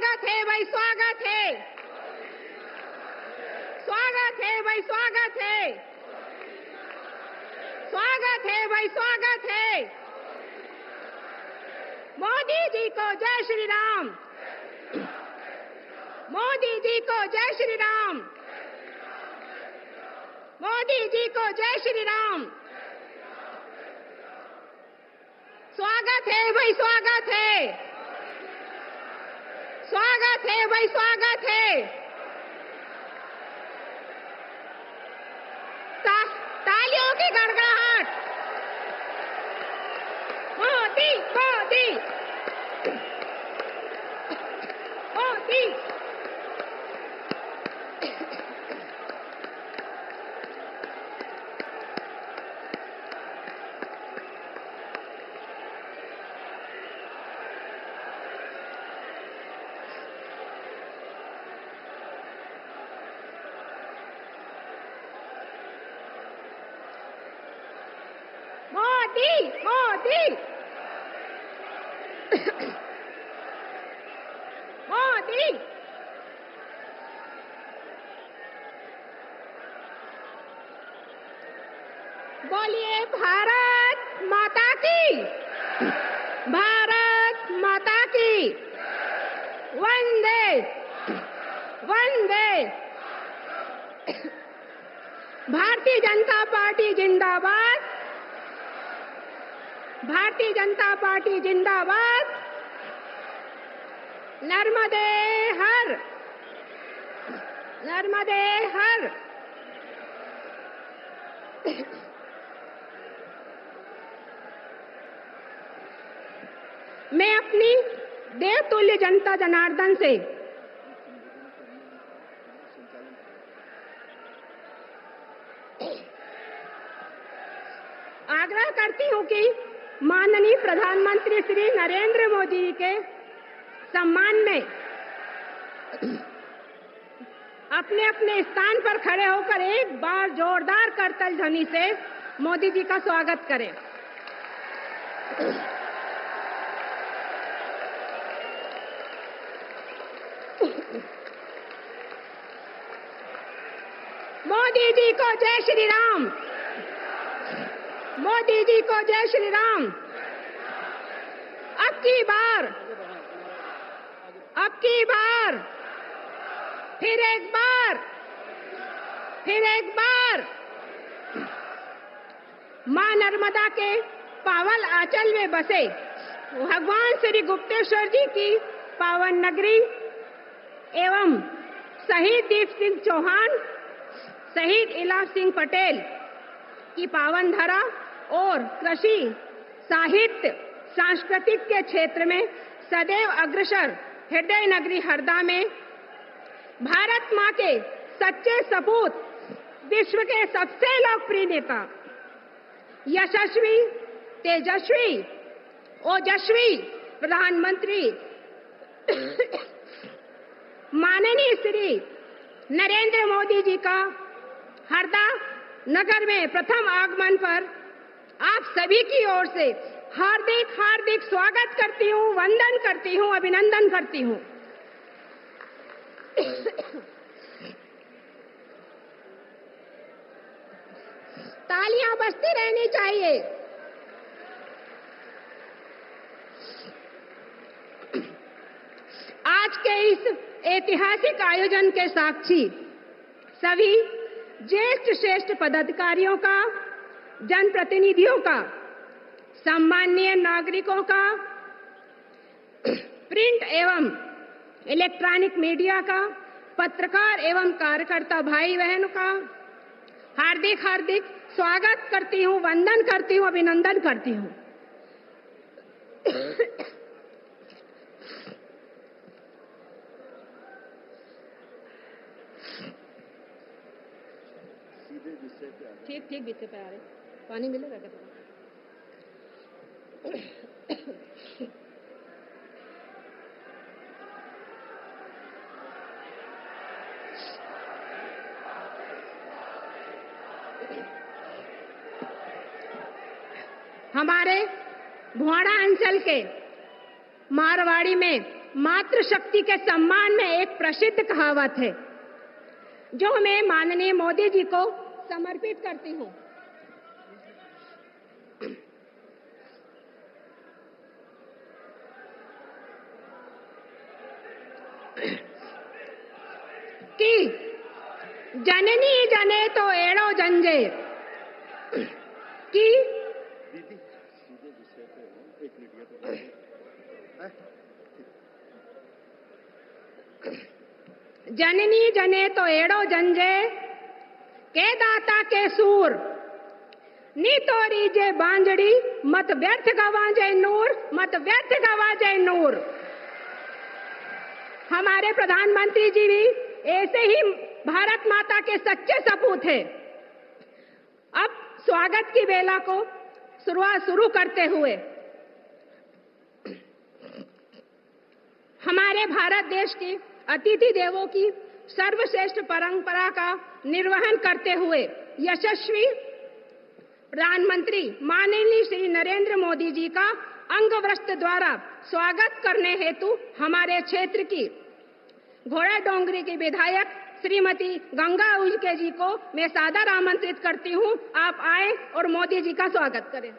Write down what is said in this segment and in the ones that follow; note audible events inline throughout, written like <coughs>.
स्वागत है भाई, स्वागत है। स्वागत है भाई, स्वागत है। स्वागत है भाई, स्वागत है। मोदी जी को जय श्री राम। मोदी जी को जय श्री राम। मोदी जी को जय श्री राम। स्वागत है भाई, स्वागत है। स्वागत है भाई स्वागत है। ता, तालियों की गड़गड़ाहट। मोदी मोदी मोदी मोदी मोदी मोदी बोलिए भारत माता की भारत की वंदे वंदे भारतीय जनता पार्टी जिंदाबाद. भारतीय जनता पार्टी जिंदाबाद. नर्मदे हर. नर्मदे हर. <coughs> मैं अपनी देवतुल्य जनता जनार्दन से। आग्रह करती हूँ कि माननीय प्रधानमंत्री श्री नरेंद्र मोदी के सम्मान में अपने अपने स्थान पर खड़े होकर एक बार जोरदार करतल ध्वनि से मोदी जी का स्वागत करें। मोदी जी को जय श्री राम मोदी जी को जय श्री राम अब की बार। अब की बार। फिर एक बार। फिर एक बार। माँ नर्मदा के पावन आंचल में बसे भगवान श्री गुप्तेश्वर जी की पावन नगरी एवं शहीद दीप सिंह चौहान शहीद इलाफ सिंह पटेल की पावन धरा और कृषि, साहित्य, सांस्कृतिक के क्षेत्र में सदैव अग्रसर हृदय नगरी हरदा में। भारत माँ के सच्चे सपूत, विश्व के सबसे लोकप्रिय नेता, यशस्वी, तेजस्वी, ओजस्वी प्रधानमंत्री, <coughs> माननीय श्री नरेंद्र मोदी जी का हरदा नगर में प्रथम आगमन पर आप सभी की ओर से हार्दिक हार्दिक स्वागत करती हूँ, वंदन करती हूँ, अभिनंदन करती हूँ। तालियाँ बजती रहनी चाहिए। आज के इस ऐतिहासिक आयोजन के साक्षी सभी ज्येष्ठ श्रेष्ठ पदाधिकारियों का, जनप्रतिनिधियों का सम्माननीय नागरिकों का, प्रिंट एवं इलेक्ट्रॉनिक मीडिया का, पत्रकार एवं कार्यकर्ता भाई बहनों का, हार्दिक हार्दिक स्वागत करती हूँ, वंदन करती हूँ, अभिनंदन करती हूँ। ठीक ठीक बीते पे आ रहे पानी मिलेगा क्या हमारे भुआड़ा अंचल के मारवाड़ी में मातृशक्ति के सम्मान में एक प्रसिद्ध कहावत है, जो मैं माननीय मोदी जी को समर्पित करती हूँ। कि जननी जने तो एड़ो जंजे। कि जननी जने तो एड़ो जंजे। के दाता के सूर। नी तोरी जे बांजड़ी, मत व्यर्थ गवाजे नूर, मत व्यर्थ गवाजे नूर। हमारे प्रधानमंत्री जी भी ऐसे ही भारत माता के सच्चे सपूत हैं। अब स्वागत की बेला को शुरुआत शुरू करते हुए। हमारे भारत देश की अतिथि देवों की सर्वश्रेष्ठ परंपरा का निर्वहन करते हुए यशस्वी प्रधानमंत्री माननीय श्री नरेंद्र मोदी जी का अंगवस्त्र द्वारा स्वागत करने हेतु हमारे क्षेत्र की घोड़ा डोंगरी की विधायक श्रीमती गंगा उइके जी को मैं सादर आमंत्रित करती हूँ आप आए और मोदी जी का स्वागत करें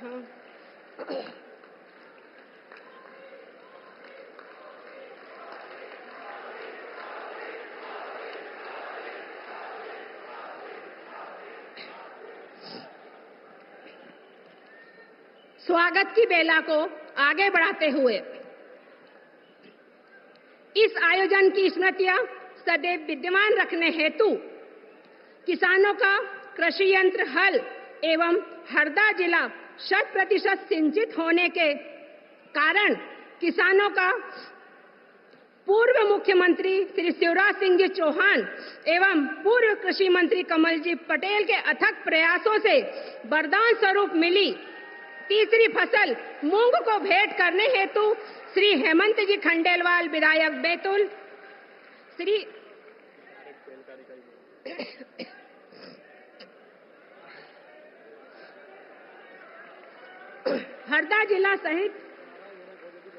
हाँ। स्वागत की बेला को आगे बढ़ाते हुए इस आयोजन की स्मृतियाँ सदैव विद्यमान रखने हेतु किसानों का कृषि यंत्र हल एवं हरदा जिला शत प्रतिशत सिंचित होने के कारण किसानों का पूर्व मुख्यमंत्री श्री शिवराज सिंह जी चौहान एवं पूर्व कृषि मंत्री कमल जी पटेल के अथक प्रयासों से वरदान स्वरूप मिली। तीसरी फ़सल, मूंग को भेंट करने हेतु श्री हेमंत जी खंडेलवाल, विधायक बैतुल। श्री हरदा जिला सहित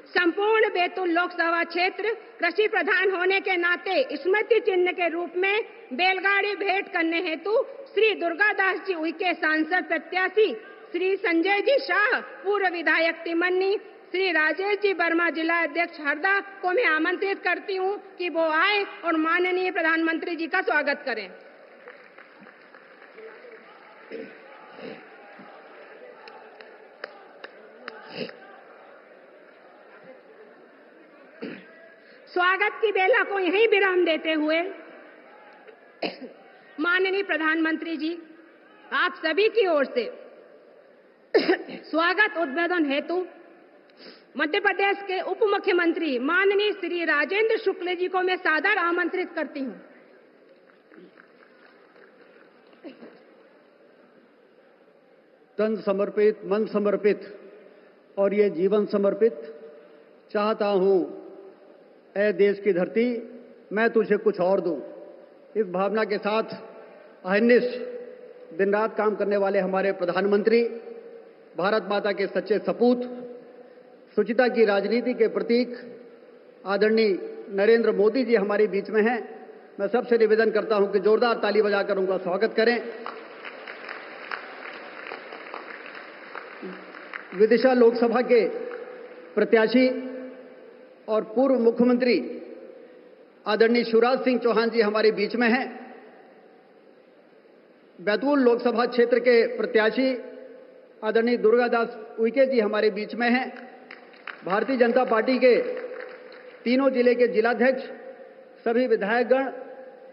संपूर्ण बैतूल लोकसभा क्षेत्र कृषि प्रधान होने के नाते स्मृति चिन्ह के रूप में बैलगाड़ी भेंट करने हेतु श्री दुर्गादास जी उइके सांसद प्रत्याशी श्री संजय जी शाह, पूर्व विधायक तिमन्नी, श्री राजेश जी वर्मा जिला अध्यक्ष हरदा को मैं आमंत्रित करती हूँ कि वो आए और माननीय प्रधानमंत्री जी का स्वागत करें। स्वागत की बेला को यहीं विराम देते हुए माननीय प्रधानमंत्री जी, आप सभी की ओर से स्वागत उद्बोधन हेतु मध्य प्रदेश के उप मुख्यमंत्री माननीय श्री राजेंद्र शुक्ल जी को मैं सादर आमंत्रित करती हूँ। तन समर्पित, मन समर्पित और ये जीवन समर्पित चाहता हूँ। ए देश की धरती, मैं तुझे कुछ और दूँ। इस भावना के साथ अहनिश दिन रात काम करने वाले हमारे प्रधानमंत्री भारत माता के सच्चे सपूत, सुचिता की राजनीति के प्रतीक, आदरणीय नरेंद्र मोदी जी हमारे बीच में हैं। मैं सबसे निवेदन करता हूँ कि जोरदार ताली बजाकर उनका स्वागत करें। विदिशा लोकसभा के प्रत्याशी और पूर्व मुख्यमंत्री आदरणीय शिवराज सिंह चौहान जी हमारे बीच में हैं। बैतूल लोकसभा क्षेत्र के प्रत्याशी आदरणीय दुर्गादास उइके जी हमारे बीच में हैं। भारतीय जनता पार्टी के तीनों ज़िले के जिलाध्यक्ष, सभी विधायकगण,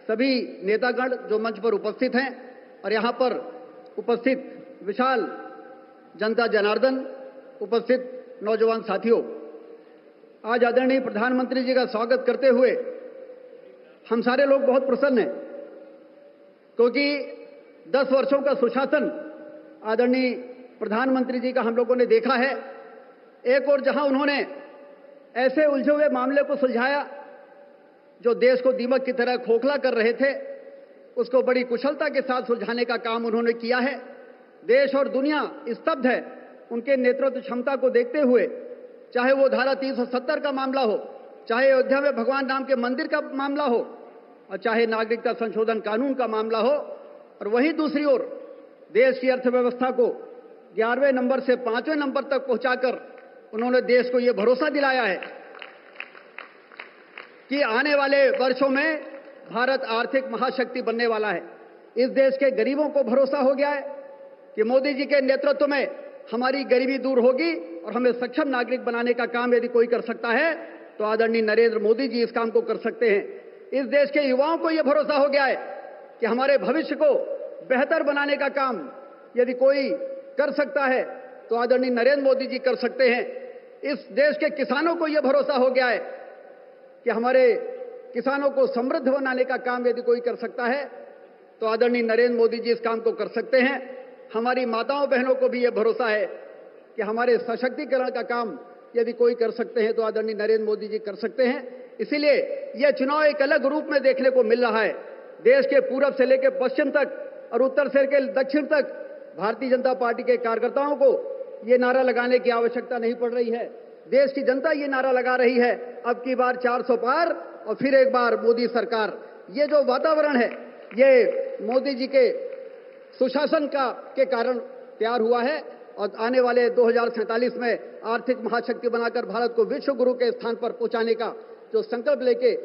सभी नेतागण जो मंच पर उपस्थित हैं और यहाँ पर उपस्थित विशाल जनता जनार्दन, उपस्थित नौजवान साथियों, आज आदरणीय प्रधानमंत्री जी का स्वागत करते हुए हम सारे लोग बहुत प्रसन्न हैं, क्योंकि दस वर्षों का सुशासन आदरणीय प्रधानमंत्री जी का हम लोगों ने देखा है। एक और जहाँ उन्होंने ऐसे उलझे हुए मामले को सुलझाया, जो देश को दीमक की तरह खोखला कर रहे थे, उसको बड़ी कुशलता के साथ सुलझाने का काम उन्होंने किया है। देश और दुनिया स्तब्ध है उनके नेतृत्व क्षमता को देखते हुए, चाहे वो धारा 370 का मामला हो, चाहे अयोध्या में भगवान राम के मंदिर का मामला हो, और चाहे नागरिकता संशोधन कानून का मामला हो, और वहीं दूसरी ओर देश की अर्थव्यवस्था को ग्यारहवें नंबर से पाँचवें नंबर तक पहुंचाकर उन्होंने देश को यह भरोसा दिलाया है कि आने वाले वर्षों में भारत आर्थिक महाशक्ति बनने वाला है। इस देश के गरीबों को भरोसा हो गया है कि मोदी जी के नेतृत्व में हमारी गरीबी दूर होगी और हमें सक्षम नागरिक बनाने का काम यदि कोई कर सकता है तो आदरणीय नरेंद्र मोदी जी इस काम को कर सकते हैं। इस देश के युवाओं को यह भरोसा हो गया है कि हमारे भविष्य को बेहतर बनाने का काम यदि कोई कर सकता है तो आदरणीय नरेंद्र मोदी जी कर सकते हैं। इस देश के किसानों को यह भरोसा हो गया है कि हमारे किसानों को समृद्ध बनाने का काम यदि कोई कर सकता है तो आदरणीय नरेंद्र मोदी जी इस काम को कर सकते हैं। हमारी माताओं बहनों को भी यह भरोसा है कि हमारे सशक्तिकरण का काम यदि कोई कर सकते हैं तो आदरणीय नरेंद्र मोदी जी कर सकते हैं। इसीलिए यह चुनाव एक अलग रूप में देखने को मिल रहा है। देश के पूरब से लेकर पश्चिम तक और उत्तर से लेकर दक्षिण तक भारतीय जनता पार्टी के कार्यकर्ताओं को ये नारा लगाने की आवश्यकता नहीं पड़ रही है। देश की जनता ये नारा लगा रही है। अब की बार 400 पार और फिर एक बार मोदी सरकार। ये जो वातावरण है, ये मोदी जी के सुशासन का, के कारण तैयार हुआ है और आने वाले दो में आर्थिक महाशक्ति बनाकर भारत को विश्व गुरु के स्थान पर पहुँचाने का जो संकल्प लेके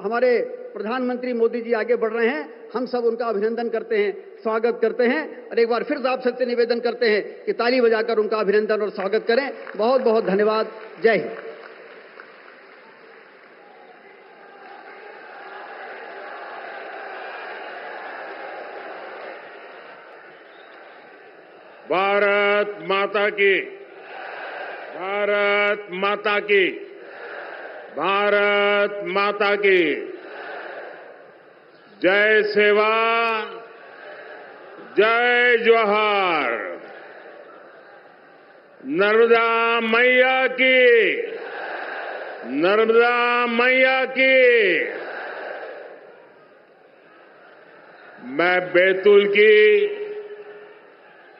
हमारे प्रधानमंत्री मोदी जी आगे बढ़ रहे हैं, हम सब उनका अभिनंदन करते हैं, स्वागत करते हैं, और एक बार फिर आप सबसे निवेदन करते हैं कि ताली बजाकर उनका अभिनंदन और स्वागत करें। बहुत बहुत धन्यवाद। जय हिंद। भारत माता की, भारत माता की। भारत माता की। जय सेवा, जय जोहार। नर्मदा मैया की, नर्मदा मैया की। मैं बैतूल की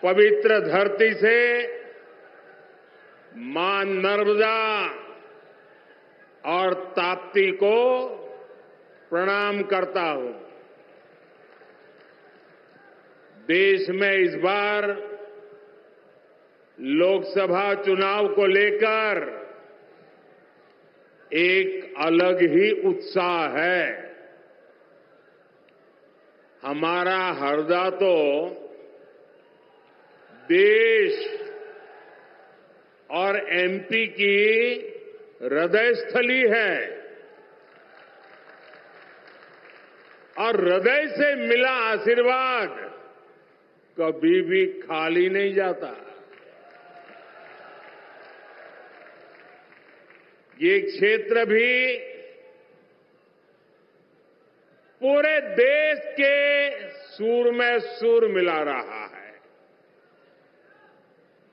पवित्र धरती से माँ नर्मदा और ताप्ती को प्रणाम करता हूँ। देश में इस बार लोकसभा चुनाव को लेकर एक अलग ही उत्साह है। हमारा हरदा तो देश और एमपी की हृदय स्थली है। और हृदय से मिला आशीर्वाद कभी भी खाली नहीं जाता। ये क्षेत्र भी पूरे देश के सुर में सुर मिला रहा है।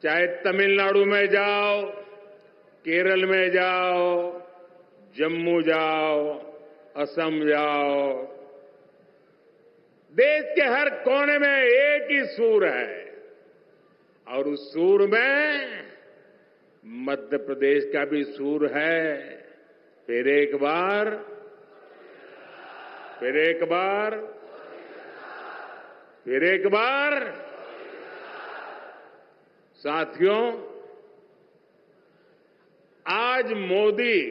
चाहे तमिलनाडु में जाओ केरल में जाओ, जम्मू जाओ, असम जाओ। देश के हर कोने में एक ही सूर है। और उस सूर में मध्य प्रदेश का भी सूर है। फिर एक बार, फिर एक बार, फिर एक बार। साथियों आज मोदी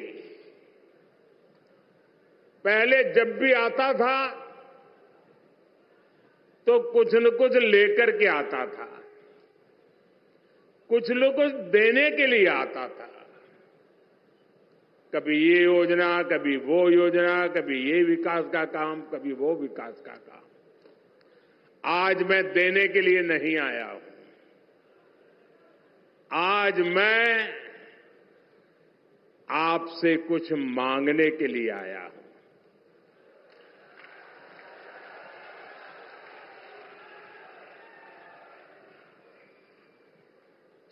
पहले जब भी आता था तो कुछ न कुछ लेकर के आता था। कुछ न कुछ देने के लिए आता था। कभी ये योजना, कभी वो योजना, कभी ये विकास का काम, कभी वो विकास का काम। आज मैं देने के लिए नहीं आया हूँ। आज मैं आपसे कुछ मांगने के लिए आया हूँ।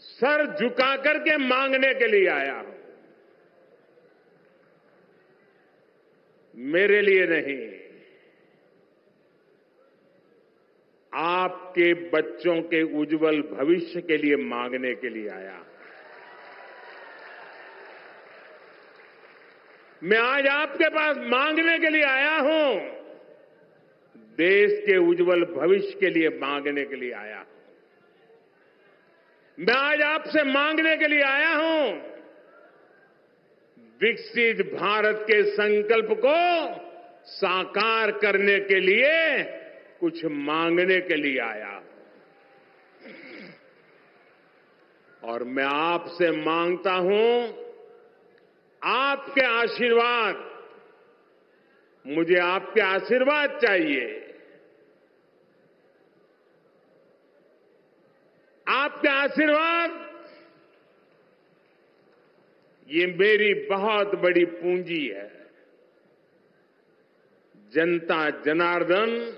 सर झुका करके मांगने के लिए आया हूँ। मेरे लिए नहीं। आपके बच्चों के उज्जवल भविष्य के लिए मांगने के लिए आया मैं आज आपके पास मांगने के लिए आया हूँ। देश के उज्जवल भविष्य के लिए मांगने के लिए आया हूँ। मैं आज आपसे मांगने के लिए आया हूँ। विकसित भारत के संकल्प को साकार करने के लिए कुछ मांगने के लिए आया और मैं आपसे माँगता हूँ आपके आशीर्वाद। मुझे आपके आशीर्वाद चाहिए। आपके आशीर्वाद। ये मेरी बहुत बड़ी पूंजी है। जनता जनार्दन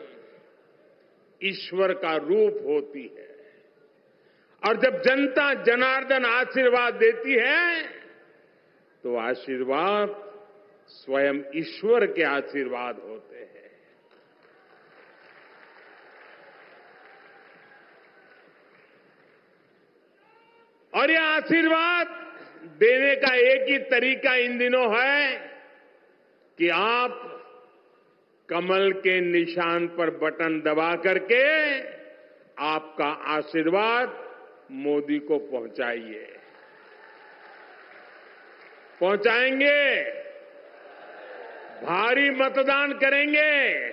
ईश्वर का रूप होती है। और जब जनता जनार्दन आशीर्वाद देती है तो आशीर्वाद स्वयं ईश्वर के आशीर्वाद होते हैं। और यह आशीर्वाद देने का एक ही तरीका इन दिनों है कि आप कमल के निशान पर बटन दबा करके आपका आशीर्वाद मोदी को पहुंचाइए। पहुंचाएँगे। भारी मतदान करेंगे।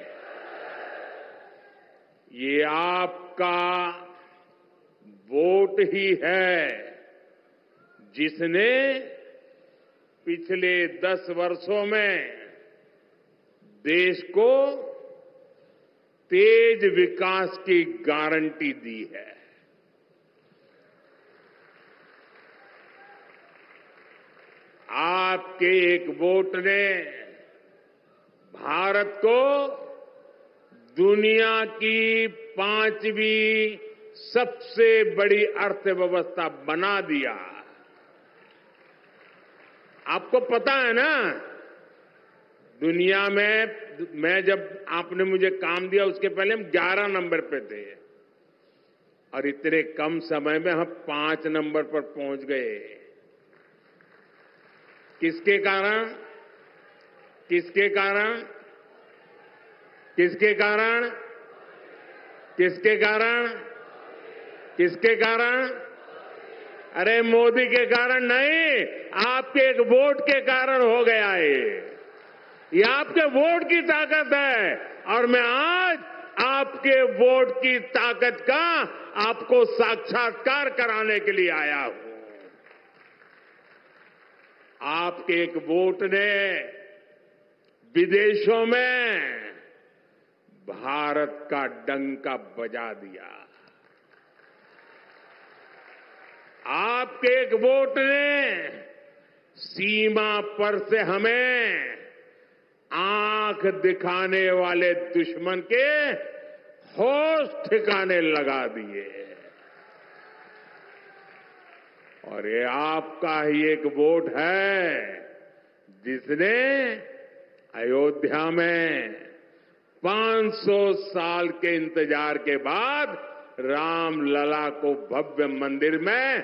ये आपका वोट ही है, जिसने पिछले दस वर्षों में देश को तेज विकास की गारंटी दी है। आपके एक वोट ने भारत को दुनिया की पांचवी सबसे बड़ी अर्थव्यवस्था बना दिया। आपको पता है ना, दुनिया में, मैं जब आपने मुझे काम दिया, उसके पहले हम 11 नंबर पे थे। और इतने कम समय में हम पाँच नंबर पर पहुँच गए। किसके कारण? किसके कारण? किसके कारण? किसके कारण? किसके कारण? अरे मोदी के कारण नहीं, आपके एक वोट के कारण हो गया ये। ये आपके वोट की ताकत है, और मैं आज आपके वोट की ताकत का आपको साक्षात्कार कराने के लिए आया हूँ। आपके एक वोट ने विदेशों में भारत का डंका बजा दिया। आपके एक वोट ने सीमा पर से हमें आँख दिखाने वाले दुश्मन के होश ठिकाने लगा दिए। और ये आपका ही एक वोट है, जिसने अयोध्या में 500 साल के इंतज़ार के बाद राम लला को भव्य मंदिर में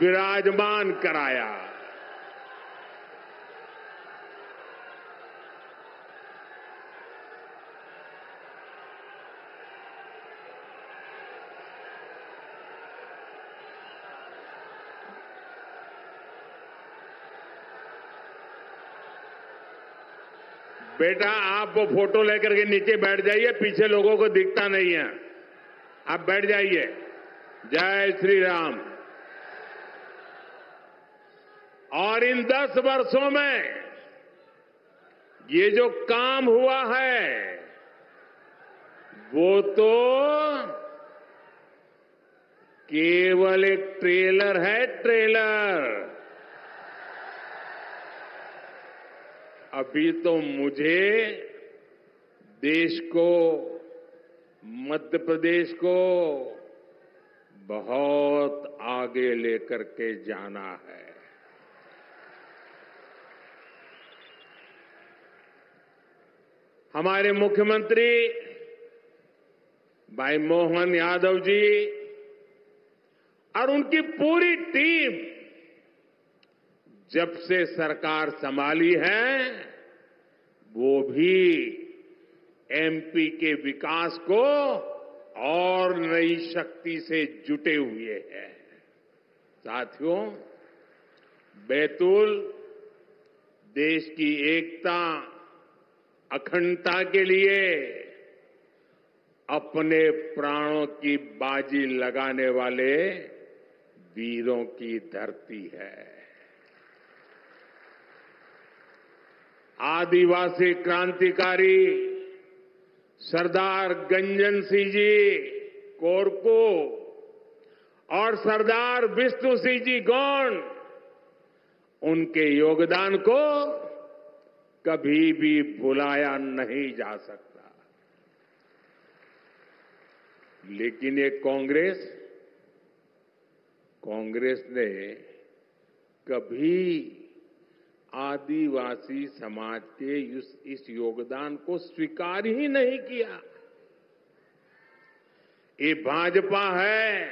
विराजमान कराया। बेटा, आप वो फ़ोटो लेकर के नीचे बैठ जाइए, पीछे लोगों को दिखता नहीं है। आप बैठ जाइए। जय श्री राम। और इन दस वर्षों में ये जो काम हुआ है, वो तो केवल एक ट्रेलर है, ट्रेलर। अभी तो मुझे देश को, मध्य प्रदेश को बहुत आगे लेकर के जाना है। हमारे मुख्यमंत्री भाई मोहन यादव जी और उनकी पूरी टीम जब से सरकार संभाली है, वो भी एमपी के विकास को और नई शक्ति से जुटे हुए हैं। साथियों, बैतूल देश की एकता, अखंडता के लिए अपने प्राणों की बाजी लगाने वाले वीरों की धरती है। आदिवासी क्रांतिकारी सरदार गंजन सिंह जी, कोरको और सरदार विष्णु सिंह जी गौंड उनके योगदान को कभी भी भुलाया नहीं जा सकता। लेकिन ये कांग्रेस कांग्रेस ने कभी आदिवासी समाज के इस, योगदान को स्वीकार ही नहीं किया। ये भाजपा है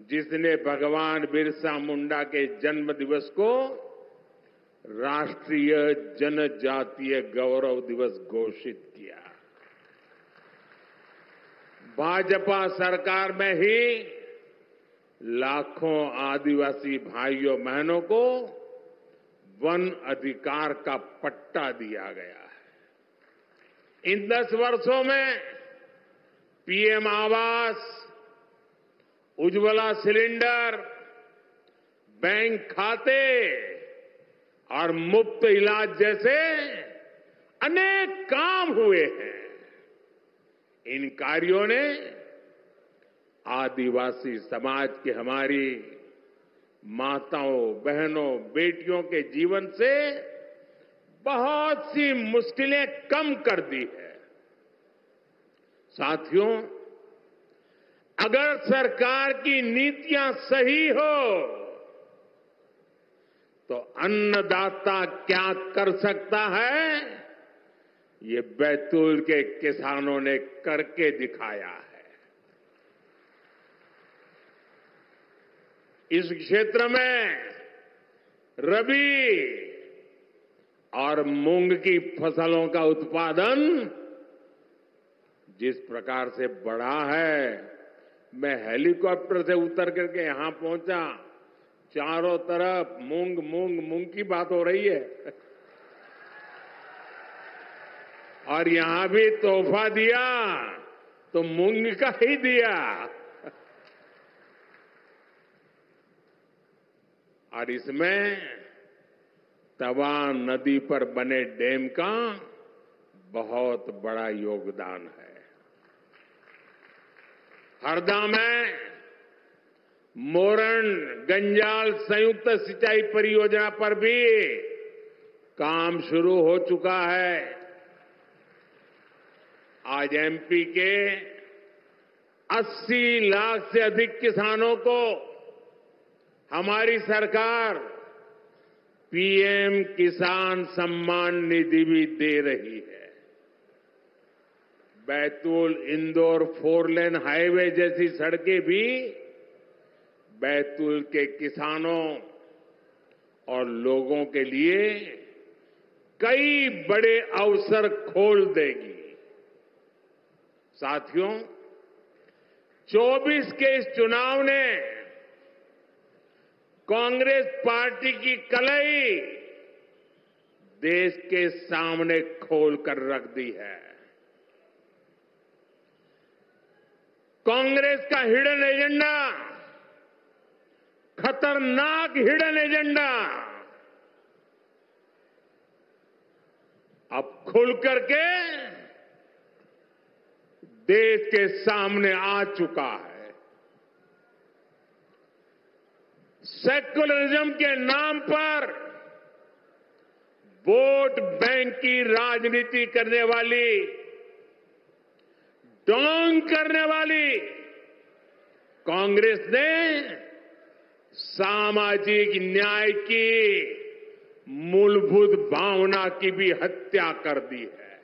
जिसने भगवान बिरसा मुंडा के जन्म दिवस को राष्ट्रीय जनजातीय गौरव दिवस घोषित किया। भाजपा सरकार में ही लाखों आदिवासी भाइयों बहनों को वन अधिकार का पट्टा दिया गया है। इन दस वर्षों में पीएम आवास, उज्ज्वला सिलेंडर, बैंक खाते और मुफ़्त इलाज जैसे अनेक काम हुए हैं। इन कार्यों ने आदिवासी समाज की हमारी माताओं, बहनों, बेटियों के जीवन से बहुत सी मुश्किलें कम कर दी है। साथियों, अगर सरकार की नीतियाँ सही हो तो अन्नदाता क्या कर सकता है? ये बैतूल के किसानों ने करके दिखाया है। इस क्षेत्र में रबी और मूंग की फ़सलों का उत्पादन जिस प्रकार से बढ़ा है, मैं हेलीकॉप्टर से उतर करके यहाँ पहुँचा, चारों तरफ़ मूंग मूंग मूंग की बात हो रही है। और यहाँ भी तोहफा दिया तो मूंग का ही दिया। और इसमें तवा नदी पर बने डैम का बहुत बड़ा योगदान है। हरदा में मोरन गंजाल संयुक्त सिंचाई परियोजना पर भी काम शुरू हो चुका है। आज एमपी के 80 लाख से अधिक किसानों को हमारी सरकार पीएम किसान सम्मान निधि भी दे रही है। Betul Indore four lane highway जैसी सड़कें भी बैतूल के किसानों और लोगों के लिए कई बड़े अवसर खोल देगी। साथियों 24 के इस चुनाव ने कांग्रेस पार्टी की कलई देश के सामने खोल कर रख दी है। कांग्रेस का हिडन एजेंडा, खतरनाक हिडन एजेंडा, अब खुल करके देश के सामने आ चुका है। सेकुलरिज्म के नाम पर वोट बैंक की राजनीति करने वाली, डोंग करने वाली कांग्रेस ने सामाजिक न्याय की मूलभूत भावना की भी हत्या कर दी है।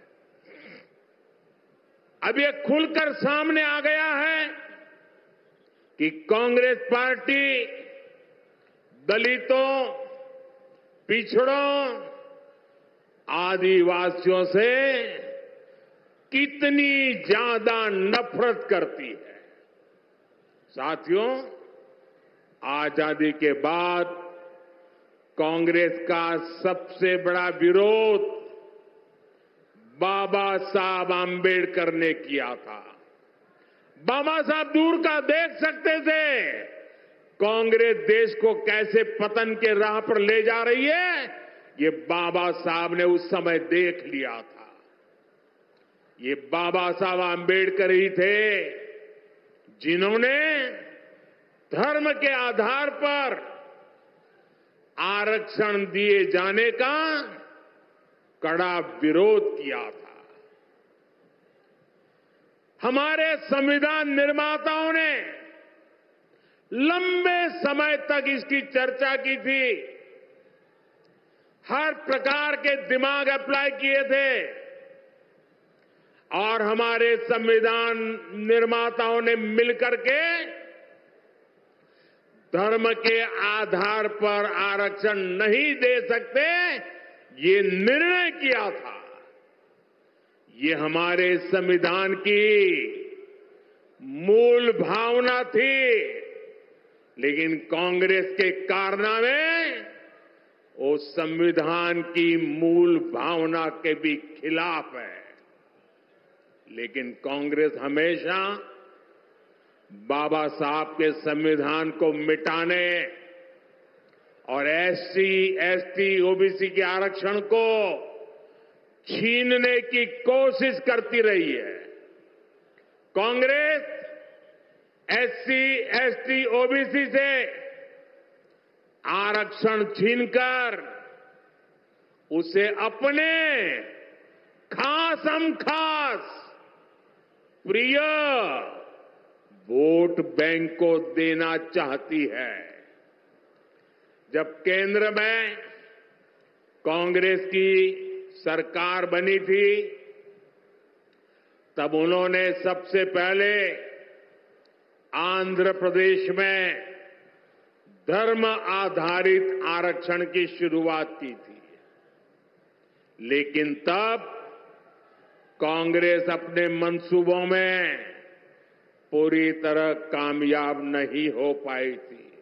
अब ये खुलकर सामने आ गया है कि कांग्रेस पार्टी दलितों, पिछड़ों, आदिवासियों से कितनी ज़्यादा नफरत करती है। साथियों, आज़ादी के बाद कांग्रेस का सबसे बड़ा विरोध बाबा साहब आम्बेडकर ने किया था। बाबा साहब दूर का देख सकते थे। कांग्रेस देश को कैसे पतन के राह पर ले जा रही है? ये बाबा साहब ने उस समय देख लिया था। ये बाबा साहब आम्बेडकर ही थे, जिन्होंने धर्म के आधार पर आरक्षण दिए जाने का कड़ा विरोध किया था। हमारे संविधान निर्माताओं ने लंबे समय तक इसकी चर्चा की थी। हर प्रकार के दिमाग अप्लाई किए थे। और हमारे संविधान निर्माताओं ने मिलकर के धर्म के आधार पर आरक्षण नहीं दे सकते, ये निर्णय किया था। ये हमारे संविधान की मूल भावना थी। लेकिन कांग्रेस के कारनामे वो संविधान की मूल भावना के भी खिलाफ है। लेकिन कांग्रेस हमेशा बाबा साहब के संविधान को मिटाने और एससी, एसटी, ओबीसी के आरक्षण को छीनने की कोशिश करती रही है। कांग्रेस एससी, एसटी, ओबीसी से आरक्षण छीनकर उसे अपने खासम खास प्रिय वोट बैंक को देना चाहती है। जब केंद्र में कांग्रेस की सरकार बनी थी तब उन्होंने सबसे पहले आंध्र प्रदेश में धर्म आधारित आरक्षण की शुरुआत की थी। लेकिन तब कांग्रेस अपने मंसूबों में पूरी तरह कामयाब नहीं हो पाई थी।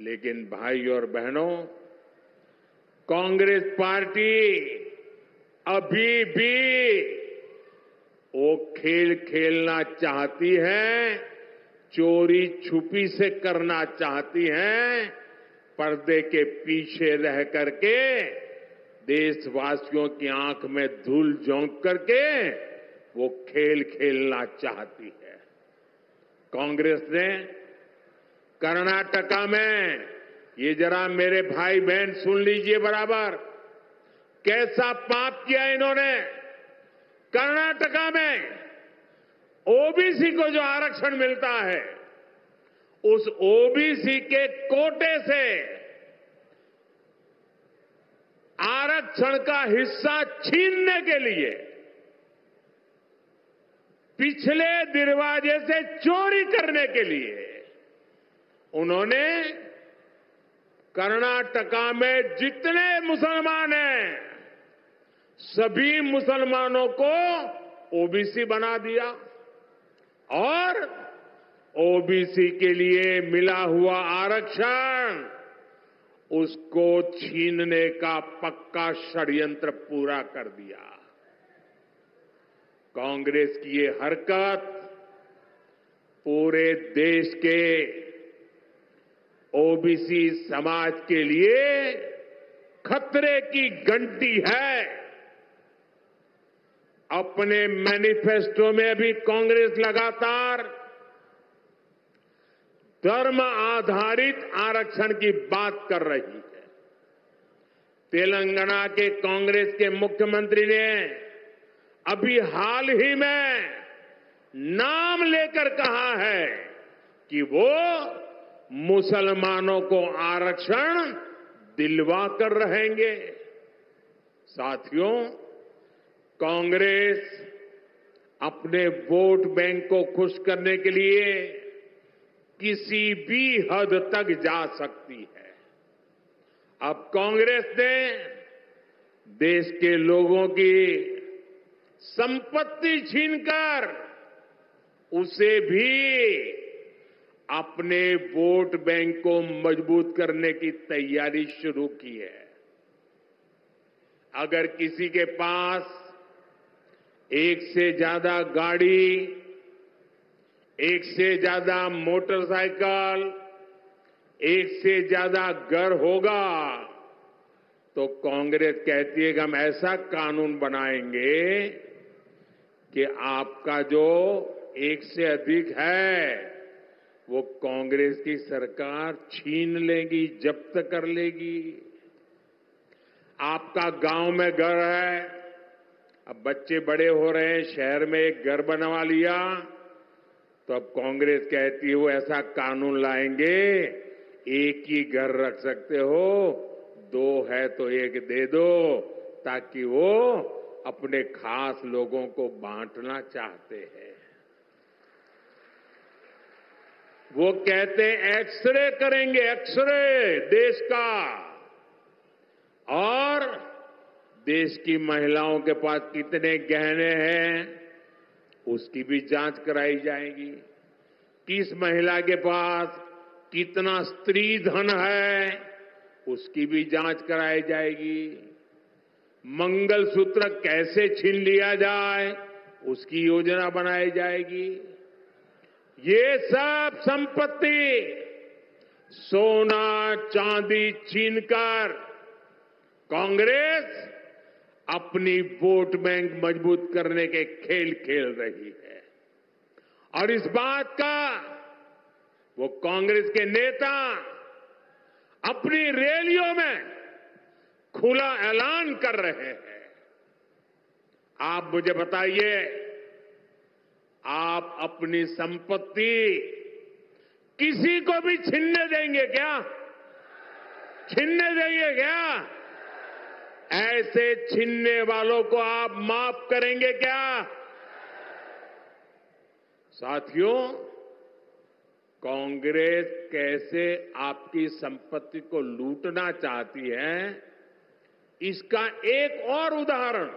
लेकिन भाई और बहनों, कांग्रेस पार्टी अभी भी वो खेल खेलना चाहती है चोरी छुपी से करना चाहती है, पर्दे के पीछे रह करके देशवासियों की आँख में धूल झोंक करके वो खेल खेलना चाहती है। कांग्रेस ने कर्नाटका में, ये जरा मेरे भाई बहन सुन लीजिए बराबर, कैसा पाप किया इन्होंने, कर्नाटका में ओबीसी को जो आरक्षण मिलता है, उस ओबीसी के कोटे से आरक्षण का हिस्सा छीनने के लिए पिछले दरवाजे से चोरी करने के लिए उन्होंने कर्नाटका में जितने मुसलमान हैं, सभी मुसलमानों को ओबीसी बना दिया। और ओबीसी के लिए मिला हुआ आरक्षण, उसको छीनने का पक्का षड्यंत्र पूरा कर दिया। कांग्रेस की ये हरकत पूरे देश के ओबीसी समाज के लिए खतरे की घंटी है। अपने मैनिफेस्टो में भी कांग्रेस लगातार धर्म आधारित आरक्षण की बात कर रही है। तेलंगाना के कांग्रेस के मुख्यमंत्री ने अभी हाल ही में नाम लेकर कहा है कि वो मुसलमानों को आरक्षण दिलवा कर रहेंगे। साथियों कांग्रेस अपने वोट बैंक को खुश करने के लिए किसी भी हद तक जा सकती है। अब कांग्रेस ने देश के लोगों की संपत्ति छीनकर उसे भी अपने वोट बैंक को मज़बूत करने की तैयारी शुरू की है। अगर किसी के पास एक से ज़्यादा गाड़ी, एक से ज़्यादा मोटरसाइकिल, एक से ज़्यादा घर होगा। तो कांग्रेस कहती है कि हम ऐसा कानून बनाएँगे कि आपका जो एक से अधिक है, वो कांग्रेस की सरकार छीन लेगी, जब्त कर लेगी। आपका गाँव में घर है अब बच्चे बड़े हो रहे हैं, शहर में एक घर बनवा लिया तो अब कांग्रेस कहती है, वो ऐसा कानून लाएँगे, एक ही घर रख सकते हो, दो है तो एक दे दो, ताकि वो अपने खास लोगों को बांटना चाहते हैं। वो कहते हैं, एक्सरे करेंगे, एक्सरे देश का, और देश की महिलाओं के पास कितने गहने हैं, उसकी भी जाँच कराई जाएगी। किस महिला के पास कितना स्त्री धन है, उसकी भी जाँच कराई जाएगी। मंगलसूत्र कैसे छीन लिया जाए, उसकी योजना बनाई जाएगी। ये सब संपत्ति सोना, चांदी छीनकर कांग्रेस अपनी वोट बैंक मज़बूत करने के खेल खेल रही है। और इस बात का वो कांग्रेस के नेता अपनी रैलियों में खुला ऐलान कर रहे हैं। आप मुझे बताइए, आप अपनी संपत्ति किसी को भी छीनने देंगे क्या? छीनने देंगे क्या? ऐसे छीनने वालों को आप माफ़ करेंगे क्या? साथियों, कांग्रेस कैसे आपकी संपत्ति को लूटना चाहती है? इसका एक और उदाहरण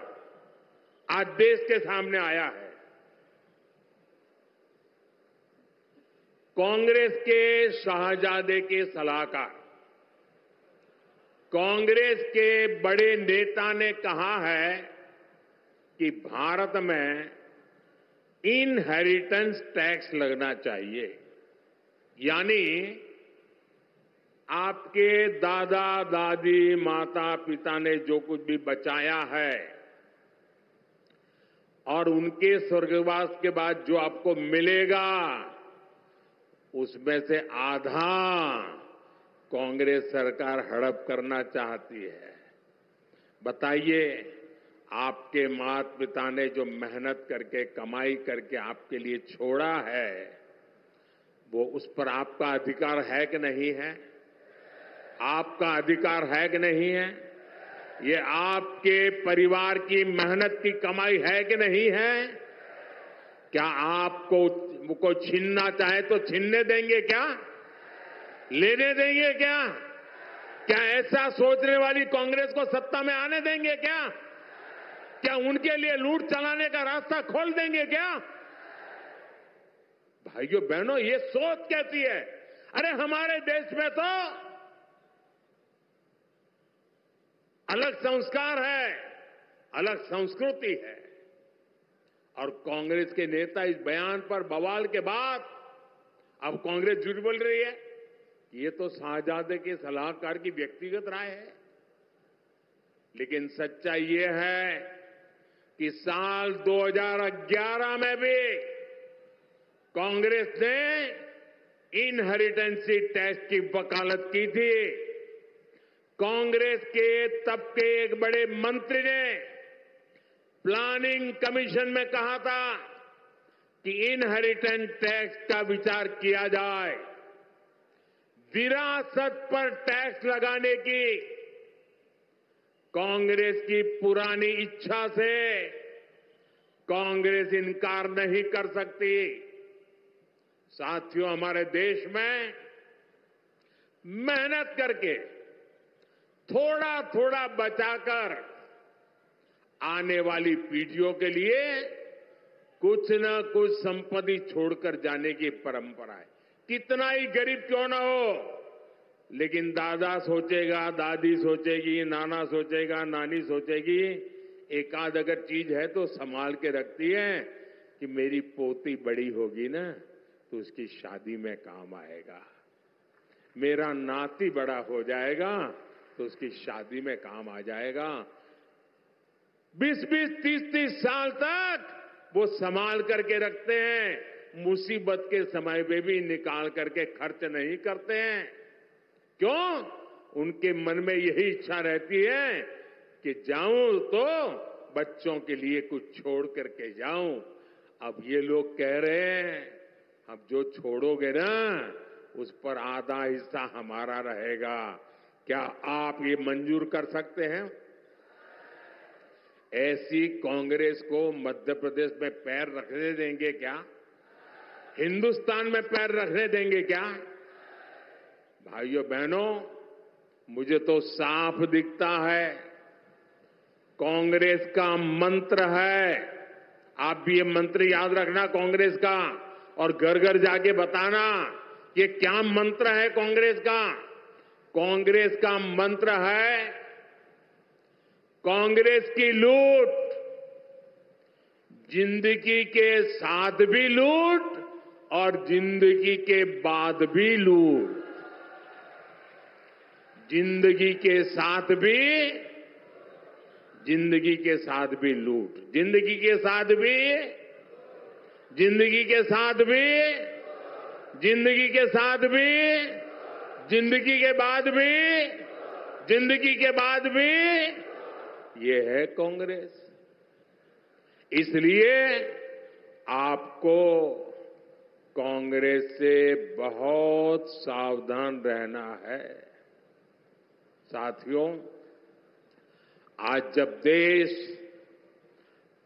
आज देश के सामने आया है। कांग्रेस के शाहजादे के सलाहकार कांग्रेस के बड़े नेता ने कहा है कि भारत में इनहेरिटेंस टैक्स लगना चाहिए। यानी आपके दादा, दादी माता पिता ने जो कुछ भी बचाया है और उनके स्वर्गवास के बाद जो आपको मिलेगा, उसमें से आधा कांग्रेस सरकार हड़प करना चाहती है। बताइए, आपके माता पिता ने जो मेहनत करके, कमाई करके आपके लिए छोड़ा है, वो उस पर आपका अधिकार है कि नहीं है? आपका अधिकार है कि नहीं है? ये आपके परिवार की मेहनत की कमाई है कि नहीं है? क्या आपको, को छीनना चाहे तो छीनने देंगे क्या? लेने देंगे क्या? क्या ऐसा सोचने वाली कांग्रेस को सत्ता में आने देंगे क्या? क्या उनके लिए लूट चलाने का रास्ता खोल देंगे क्या? भाइयों, बहनों, ये सोच कैसी है? अरे, हमारे देश में तो अलग संस्कार है, अलग संस्कृति है। और कांग्रेस के नेता इस बयान पर बवाल के बाद अब कांग्रेस झूठ बोल रही है। ये तो शाहजादे के सलाहकार की व्यक्तिगत राय है। लेकिन सच्चाई ये है कि साल 2011 में भी कांग्रेस ने इनहेरिटेंसी टैक्स की वकालत की थी। कांग्रेस के तब के एक बड़े मंत्री ने प्लानिंग कमीशन में कहा था कि इनहेरिटेंस टैक्स का विचार किया जाए। विरासत पर टैक्स लगाने की। कांग्रेस की पुरानी इच्छा से कांग्रेस इनकार नहीं कर सकती। साथियों, हमारे देश में मेहनत करके थोड़ा थोड़ा बचाकर आने वाली पीढ़ियों के लिए कुछ न कुछ संपत्ति छोड़कर जाने की परंपरा है। कितना ही गरीब क्यों ना हो? लेकिन दादा सोचेगा, दादी सोचेगी, नाना सोचेगा, नानी सोचेगी एकाध अगर चीज़ है तो संभाल के रखती है कि मेरी पोती बड़ी होगी ना तो उसकी शादी में काम आएगा। मेरा नाती बड़ा हो जाएगा तो उसकी शादी में काम आ जाएगा। बीस बीस तीस तीस साल तक वो संभाल करके रखते हैं। मुसीबत के समय में भी निकाल करके खर्च नहीं करते हैं। क्यों? उनके मन में यही इच्छा रहती है कि जाऊँ तो बच्चों के लिए कुछ छोड़ करके जाऊँ। अब ये लोग कह रहे हैं, अब जो छोड़ोगे ना, उस पर आधा हिस्सा हमारा रहेगा। क्या आप ये मंजूर कर सकते हैं? ऐसी कांग्रेस को मध्य प्रदेश में पैर रखने देंगे क्या? हिंदुस्तान में पैर रखने देंगे क्या? भाइयों, बहनों, मुझे तो साफ़ दिखता है, कांग्रेस का मंत्र है। आप भी ये मंत्र याद रखना कांग्रेस का, और घर घर जाके बताना ये क्या मंत्र है कांग्रेस का। कांग्रेस का मंत्र है, कांग्रेस की लूट, ज़िंदगी के साथ भी लूट और ज़िंदगी के बाद भी लूट ज़िंदगी के साथ भी, ज़िंदगी के साथ भी लूट। ज़िंदगी के साथ भी, ज़िंदगी के साथ भी, ज़िंदगी के साथ भी, ज़िंदगी के बाद भी, ज़िंदगी के बाद भी। ये है कांग्रेस। इसलिए आपको कांग्रेस से बहुत सावधान रहना है। साथियों, आज जब देश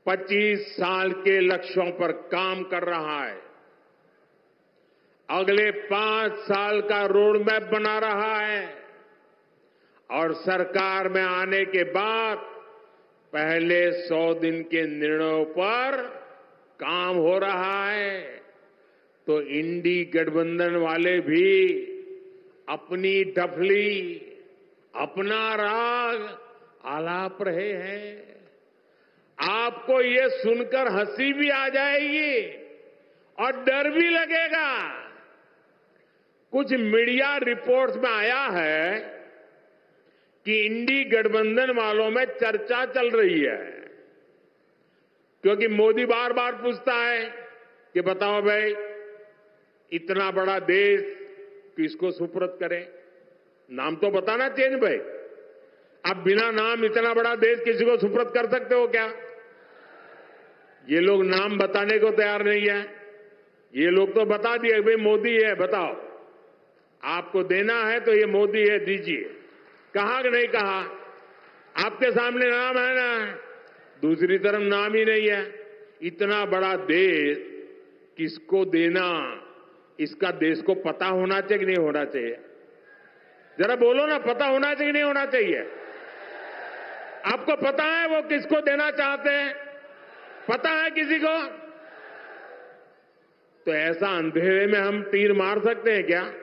25 साल के लक्ष्यों पर काम कर रहा है, अगले पाँच साल का रोड मैप बना रहा है और सरकार में आने के बाद पहले सौ दिन के निर्णयों पर काम हो रहा है। तो इंडी गठबंधन वाले भी अपनी डफली अपना राग आलाप रहे हैं। आपको ये सुनकर हँसी भी आ जाएगी और डर भी लगेगा। कुछ मीडिया रिपोर्ट्स में आया है कि इंडी गठबंधन वालों में चर्चा चल रही है, क्योंकि मोदी बार बार पूछता है कि बताओ भाई इतना बड़ा देश किसको सुप्रत करें? नाम तो बताना चेंज भाई। आप बिना नाम इतना बड़ा देश किसी को सुप्रत कर सकते हो क्या? ये लोग नाम बताने को तैयार नहीं है। ये लोग तो बता दिए भाई मोदी है, बताओ। आपको देना है तो ये मोदी है, दीजिए। कहा कि नहीं कहा? आपके सामने नाम है ना? दूसरी तरफ़ नाम ही नहीं है। इतना बड़ा देश किसको देना? इसका देश को पता होना चाहिए कि नहीं होना चाहिए? जरा बोलो ना, पता होना चाहिए कि नहीं होना चाहिए? आपको पता है वो किसको देना चाहते हैं? पता है किसी को? तो ऐसा अंधेरे में हम तीर मार सकते हैं क्या?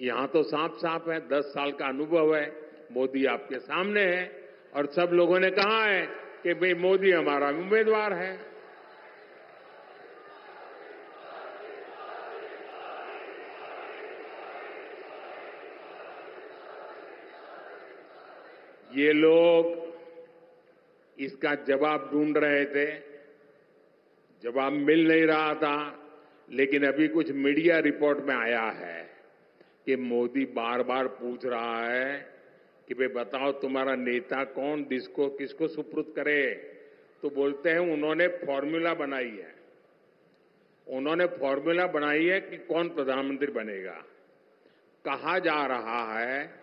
यहाँ तो साफ़ साफ़ है, दस साल का अनुभव है, मोदी आपके सामने है, और सब लोगों ने कहा है कि भाई मोदी हमारा उम्मीदवार है। ये लोग इसका जवाब ढूंढ रहे थे। जवाब मिल नहीं रहा था, लेकिन अभी कुछ मीडिया रिपोर्ट में आया है कि मोदी बार बार पूछ रहा है कि भाई बताओ तुम्हारा नेता कौन, जिसको, किसको सुपुर्द करे? तो बोलते हैं, उन्होंने फॉर्मूला बनाई है। उन्होंने फॉर्मूला बनाई है कि कौन प्रधानमंत्री बनेगा। कहा जा रहा है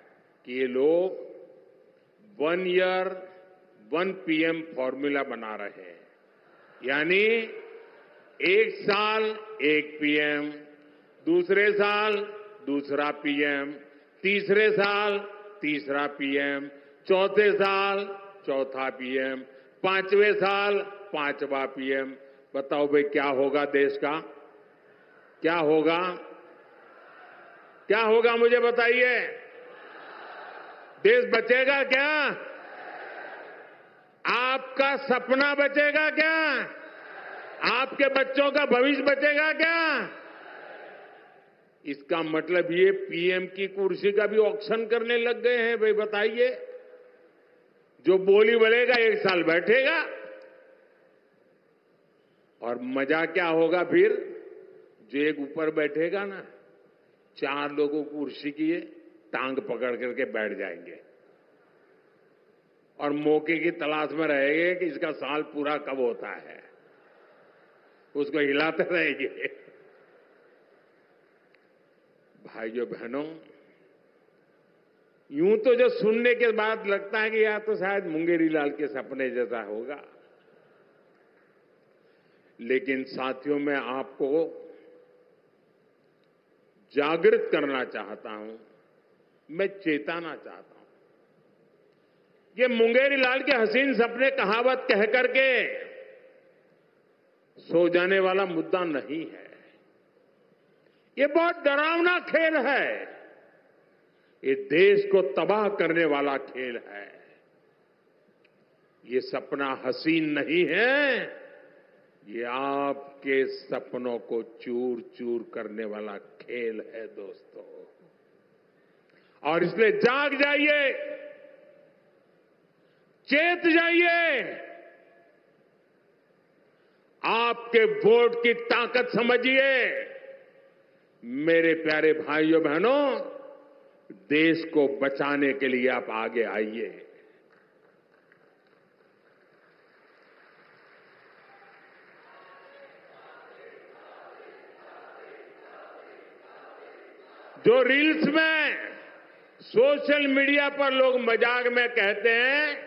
कि ये लोग one year one PM formula बना रहे हैं। यानी एक साल एक पीएम दूसरे साल दूसरा पीएम तीसरे साल तीसरा पीएम चौथे साल चौथा पीएम पाँचवें साल पांचवा पीएम बताओ भाई, क्या होगा देश का? क्या होगा? क्या होगा मुझे बताइए? देश बचेगा क्या? आपका सपना बचेगा क्या? आपके बच्चों का भविष्य बचेगा क्या? इसका मतलब ये पीएम की कुर्सी का भी ऑक्शन करने लग गए हैं, भाई बताइए। जो बोली बोलेगा एक साल बैठेगा। और मज़ा क्या होगा फिर? जो एक ऊपर बैठेगा ना, चार लोगों कुर्सी की टांग पकड़ करके बैठ जाएँगे। और मौके की तलाश में रहेंगे कि इसका साल पूरा कब होता है। उसको हिलाते रहेंगे। भाइयों, बहनों, यूँ तो जो सुनने के बाद लगता है कि यार तो शायद मुंगेरी लाल के सपने जैसा होगा। लेकिन साथियों, मैं आपको जागृत करना चाहता हूँ। मैं चेताना चाहता हूँ। ये मुंगेरी लाल के हसीन सपने कहावत कह करके सो जाने वाला मुद्दा नहीं है। ये बहुत डरावना खेल है। ये देश को तबाह करने वाला खेल है। ये सपना हसीन नहीं है। ये आपके सपनों को चूर चूर करने वाला खेल है, दोस्तों। और इसलिए जाग जाइए। चेत जाइए। आपके वोट की ताकत समझिए। मेरे प्यारे भाइयों, बहनों, देश को बचाने के लिए आप आगे आइए। जो रील्स में सोशल मीडिया पर लोग मज़ाक में कहते हैं,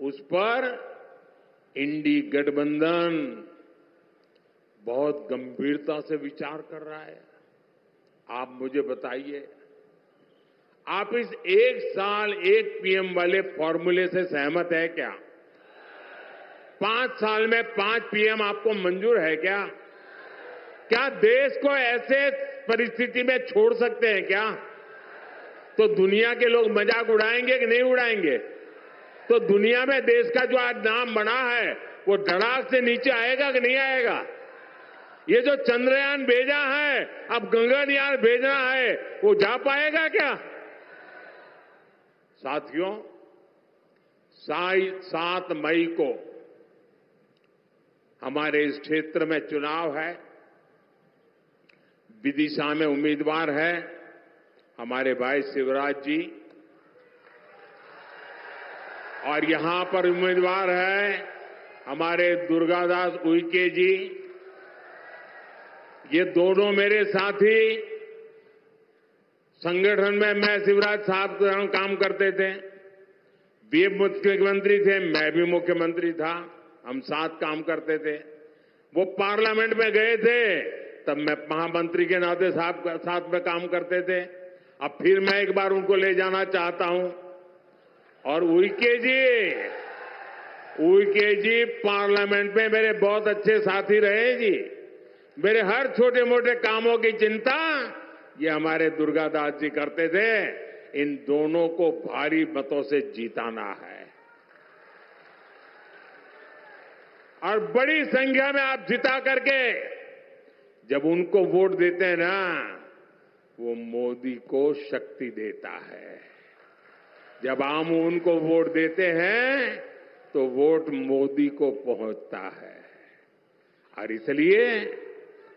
उस पर इंडी गठबंधन बहुत गंभीरता से विचार कर रहा है। आप मुझे बताइए, आप इस एक साल एक पीएम वाले फॉर्मूले से सहमत है क्या? पाँच साल में पाँच पीएम आपको मंजूर है क्या? क्या देश को ऐसे परिस्थिति में छोड़ सकते हैं क्या? तो दुनिया के लोग मज़ाक उड़ाएँगे कि नहीं उड़ाएँगे? तो दुनिया में देश का जो आज नाम बना है, वो धड़ाक से नीचे आएगा कि नहीं आएगा? ये जो चंद्रयान भेजा है, अब गगनयान भेजना है, वो जा पाएगा क्या? साथियों सात मई को हमारे इस क्षेत्र में चुनाव है। विदिशा में उम्मीदवार है। हमारे भाई शिवराज जी, और यहाँ पर उम्मीदवार है हमारे दुर्गादास उइके जी। ये दोनों मेरे साथी, संगठन में मैं शिवराज साहब के काम करते थे। वे मुख्यमंत्री थे, मैं भी मुख्यमंत्री था, हम साथ काम करते थे। वो पार्लियामेंट में गए थे, तब मैं महामंत्री के नाते साहब साथ में काम करते थे। अब फिर मैं एक बार उनको ले जाना चाहता हूँ। और उइके जी उइके जी पार्लियामेंट में मेरे बहुत अच्छे साथी रहे जी। मेरे हर छोटे मोटे कामों की चिंता, ये हमारे दुर्गादास जी करते थे। इन दोनों को भारी मतों से जीताना है। और बड़ी संख्या में आप जिता करके जब उनको वोट देते हैं ना वो मोदी को शक्ति देता है। जब हम उनको वोट देते हैं तो वोट मोदी को पहुँचता है। और इसलिए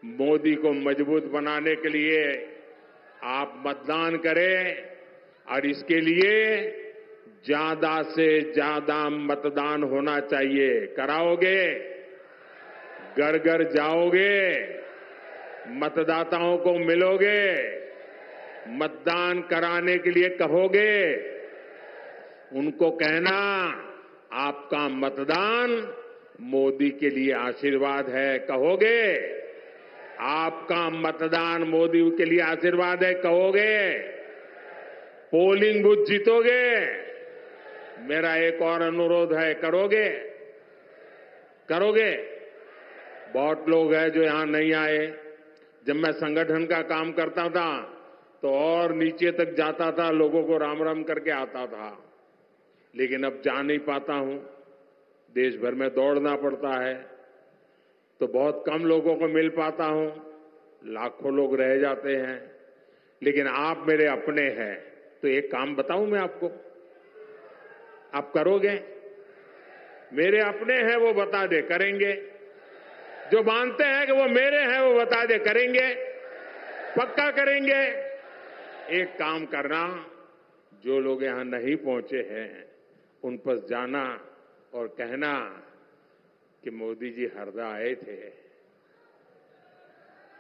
मोदी को मज़बूत बनाने के लिए आप मतदान करें और इसके लिए ज़्यादा से ज़्यादा मतदान होना चाहिए। कराओगे? घर घर जाओगे? मतदाताओं को मिलोगे? मतदान कराने के लिए कहोगे, उनको कहना, आपका मतदान मोदी के लिए आशीर्वाद है, कहोगे? आपका मतदान मोदी के लिए आशीर्वाद है, कहोगे? पोलिंग बूथ जीतोगे? मेरा एक और अनुरोध है, करोगे? करोगे? बहुत लोग हैं जो यहाँ नहीं आए। जब मैं संगठन का काम करता था तो और नीचे तक जाता था, लोगों को राम राम करके आता था। लेकिन अब जा नहीं पाता हूँ। देश भर में दौड़ना पड़ता है। तो बहुत कम लोगों को मिल पाता हूँ। लाखों लोग रह जाते हैं। लेकिन आप मेरे अपने हैं। तो एक काम बताऊँ मैं आपको? आप करोगे? मेरे अपने हैं, वो बता दे, करेंगे। जो मानते हैं कि वो मेरे हैं, वो बता दे, करेंगे। पक्का करेंगे। एक काम करना, जो लोग यहाँ नहीं पहुँचे हैं, उन पर जाना और कहना कि मोदी जी हरदा आए थे।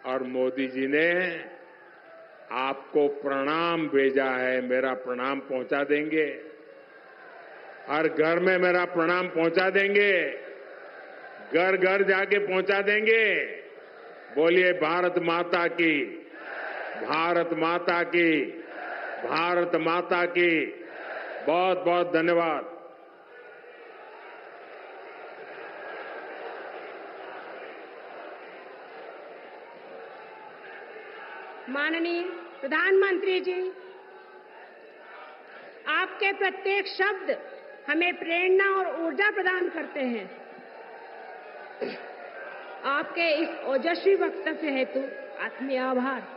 और मोदी जी ने आपको प्रणाम भेजा है, मेरा प्रणाम पहुँचा देंगे। हर घर में मेरा प्रणाम पहुँचा देंगे। घर घर जाके पहुँचा देंगे। बोलिए, भारत माता की भारत माता की। भारत माता की। बहुत बहुत धन्यवाद। माननीय प्रधानमंत्री जी, आपके प्रत्येक शब्द हमें प्रेरणा और ऊर्जा प्रदान करते हैं। आपके इस ओजस्वी वक्तव्य हेतु आत्मीय आभार।